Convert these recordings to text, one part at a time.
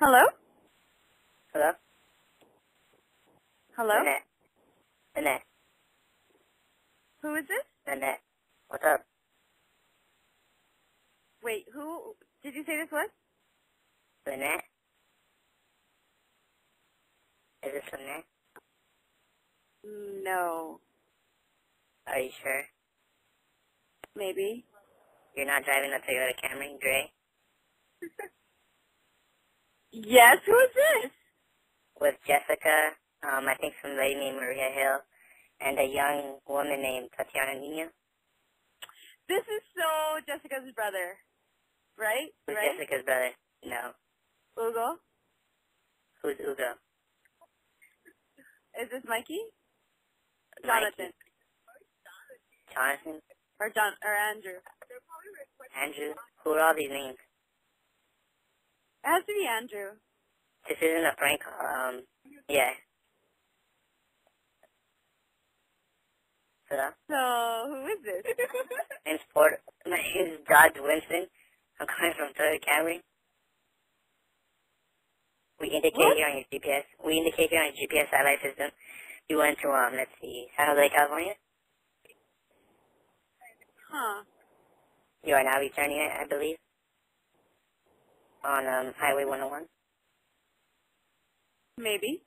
Hello? Hello? Hello? Annette. Annette. Who is this? Annette. What's up? Wait, who did you say this was? Lynette? Is this Lynette? No. Are you sure? Maybe. You're not driving a Toyota Camry gray? Yes, who is this? With Jessica, um, I think some lady named Maria Hill, and a young woman named Tatiana Nino. This is so Jessica's brother. Right? Who's right? Jessica's brother? No. Ugo? Who's Ugo? Is this Mikey? Mikey? Jonathan. Jonathan? Or John or Andrew. Andrew? Who are all these names? It has to be Andrew. This isn't a prank call. Um, yeah. Hello? So who is this? My name's Port. My name's Dodge Winston. I'm calling from Toyota Camry. We indicate What? here on your GPS. We indicate here on your GPS satellite system. You went to um, let's see, San Jose, California. Huh. You are now returning, I I believe, on um Highway 101. Maybe.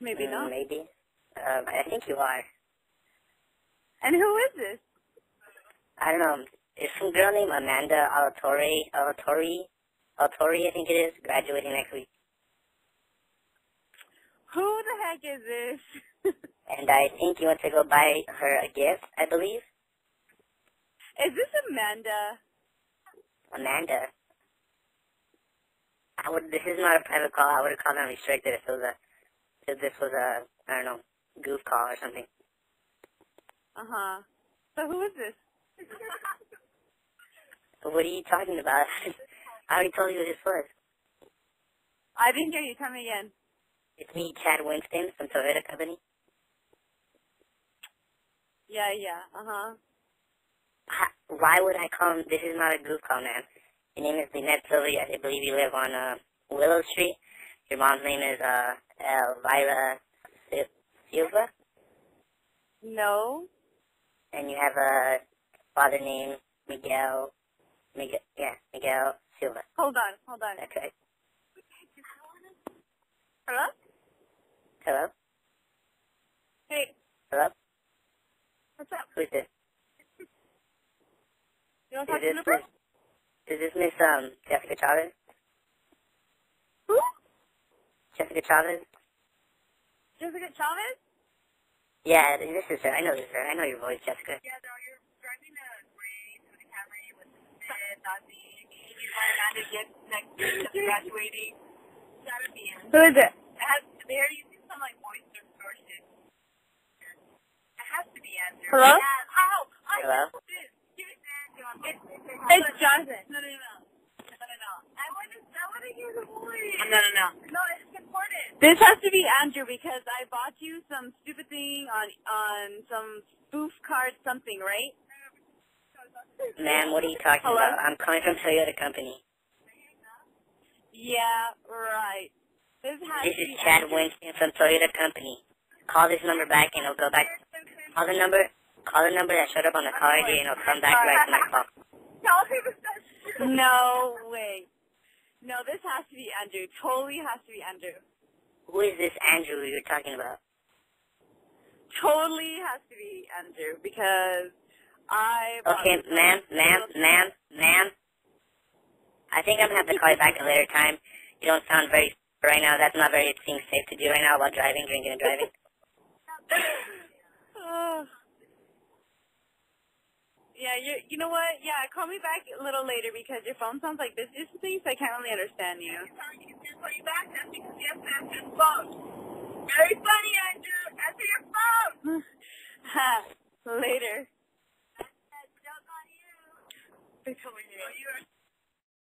Maybe Mm, not. Maybe. Um, I think you are. And who is this? I don't know. It's some girl named Amanda Alatorre. Alatorre. Alatorre, I think it is. Graduating next week. Who the heck is this? And I think you want to go buy her a gift, I believe. is this Amanda? Amanda. I would. This is not a private call. I would have called unrestricted if it was a. If this was a. I don't know. Goof call or something. Uh huh. So who is this? What are you talking about? I already told you who this was. I didn't hear you. Tell me again. It's me, Chad Winston from Toyota Company. Yeah, yeah. Uh huh. Why would I call? This is not a goof call, man. Your name is Lynette Silva. I believe you live on uh, Willow Street. Your mom's name is uh, Elvira Silva, No. and you have a father named Miguel. Miguel, yeah, Miguel Silva. Hold on. Hold on. Okay. Hello? Hello. Hey, Hello. what's up? Who's this? You want to talk to? Miss? Is this Miss um Jessica Chavez? Who? Jessica Chavez? Jessica Chavez? Yeah, this is her. I know this is her. I know your voice, Jessica. Yeah, no, you're driving a gray Toyota Camry with Ted, Nazi, you want Amanda get next to graduating. Gotta be in. Who is it? It has, they're using some like voice distortion. It has to be Andrew. Hello? Yeah? I Hello? know this. Give it to Andrew. It's, it's Jonathan. No, no, no. No, no, no. I want to, I want to hear the voice. No, no, no. No, it's important. This has to be Andrew because I bought you some stupid thing on on some spoof card something, right? Ma'am, what are you talking Hello? about? I'm calling from Toyota Company. Yeah, right. This has This to is be Chad Andrew. Winston from Toyota Company. Call this number back and it'll go back. Call the number. Call the number that showed up on the card ID and it'll come back right to my call. No way. No, this has to be Andrew. Totally has to be Andrew. Who is this Andrew you're talking about? Totally has to be Andrew because I. Okay, ma'am, ma'am, ma'am, ma'am. I think I'm gonna have to call you back at a later time. You don't sound very right now. That's not very seems safe to do right now while driving, drinking, and driving. Yeah, you you know what? Yeah, call me back a little later because your phone sounds like this is things I can't really understand you. Call you back that's because you have to answer your phone. Very funny, Andrew. Answer your phone. Ha. later.